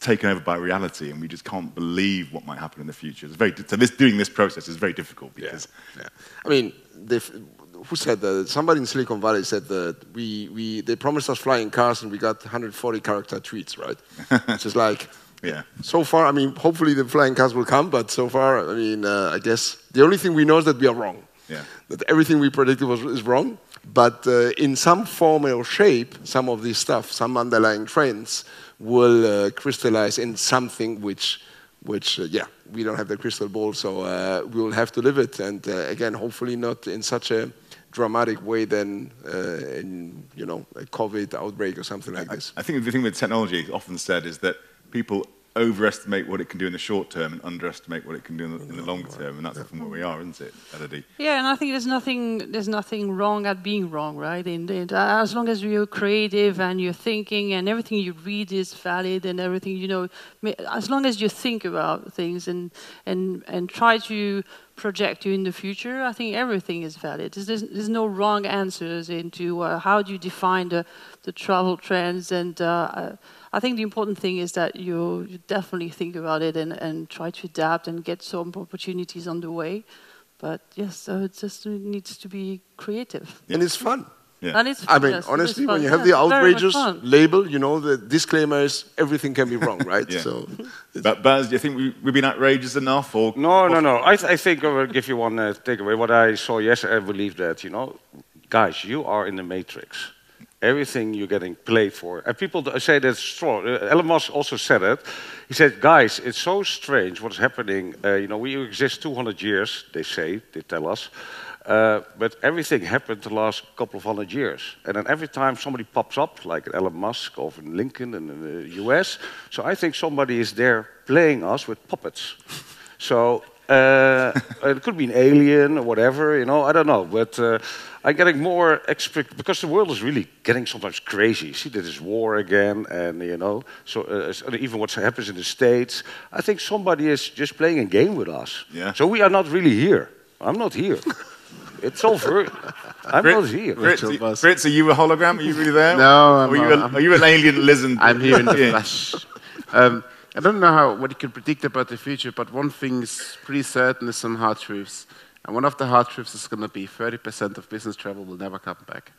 taken over by reality, and we just can't believe what might happen in the future. It's very, so this, doing this process is very difficult because.
Yeah, yeah. I mean, who said that? Somebody in Silicon Valley said that we, we, they promised us flying cars and we got 140 character tweets, right? It's just like, yeah. So far, I mean, hopefully the flying cars will come, but so far, I mean, uh, I guess the only thing we know is that we are wrong. Yeah. That everything we predicted was is wrong. But uh, in some form or shape, some of this stuff, some underlying trends, will uh, crystallize in something which, which uh, yeah, we don't have the crystal ball, so uh, we will have to live it. And uh, again, hopefully not in such a dramatic way than uh, in, you know, a COVID outbreak or something like
I,
this.
I think the thing with technology, often said, is that people overestimate what it can do in the short term and underestimate what it can do in the, in the long term, and that's often where we are, isn't it, Elodie?
Yeah, and I think there's nothing there's nothing wrong at being wrong, right? Indeed, as long as you're creative and you're thinking, and everything you read is valid, and everything you know, as long as you think about things and and and try to project you in the future, I think everything is valid. There's, there's no wrong answers into uh, how do you define the the travel trends and. Uh, I think the important thing is that you, you definitely think about it and, and try to adapt and get some opportunities on the way. But yes, so it just needs to be creative.
And it's fun.
Yeah. And it's
I mean,
yes,
honestly, when you have the outrageous label, you know, the disclaimer is everything can be wrong, right?
yeah. So, but Bas, do you think we, have been outrageous enough? Or
no, no, no. I, th I think I will give you one uh, takeaway. What I saw yesterday, I believe that, you know, guys, you are in the matrix everything you're getting played for. And people say that's strong. Uh, Elon Musk also said it. He said, guys, it's so strange what's happening. Uh, you know, we exist 200 years, they say, they tell us. Uh, but everything happened the last couple of hundred years. And then every time somebody pops up, like Elon Musk or Lincoln in the US, so I think somebody is there playing us with puppets. so uh, it could be an alien or whatever, you know, I don't know. But uh, I'm getting more expect because the world is really getting sometimes crazy. See, there is war again, and you know, so uh, even what happens in the states. I think somebody is just playing a game with us.
Yeah.
So we are not really here. I'm not here. it's all over. I'm Fritz, not here.
Fritz, Fritz, are you a hologram? Are you really there?
no, I'm
are, you a, are you an alien lizard?
I'm here in the flesh. Um, I don't know how, what you can predict about the future, but one thing is pretty certain is some hard truths. And one of the hard truths is going to be 30% of business travel will never come back.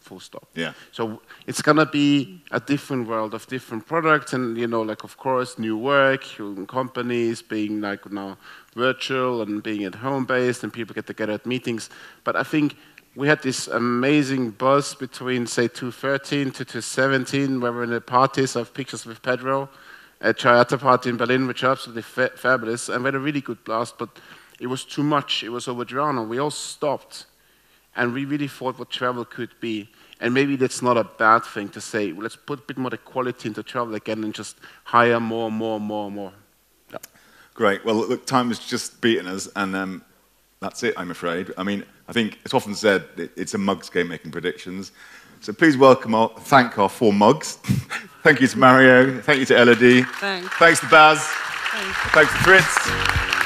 Full stop.
Yeah.
So it's going to be a different world of different products, and you know, like of course, new work, companies being like now virtual and being at home based, and people get together at meetings. But I think we had this amazing buzz between say 2013 to 2017, where we were in the parties I have pictures with Pedro, a Triata party in Berlin, which are absolutely fa fabulous, and we had a really good blast, but it was too much. It was overdrawn, and we all stopped, and we really thought what travel could be. And maybe that's not a bad thing to say. Let's put a bit more quality into travel again and just hire more, more, more, more.
Yeah. Great. Well, look, time has just beaten us, and um, that's it, I'm afraid. I mean, I think it's often said it's a mugs game making predictions. So please welcome our, thank our four mugs. thank you to Mario. Thank you to Elodie.
Thanks.
Thanks to Bas. Thanks, Thanks to Fritz.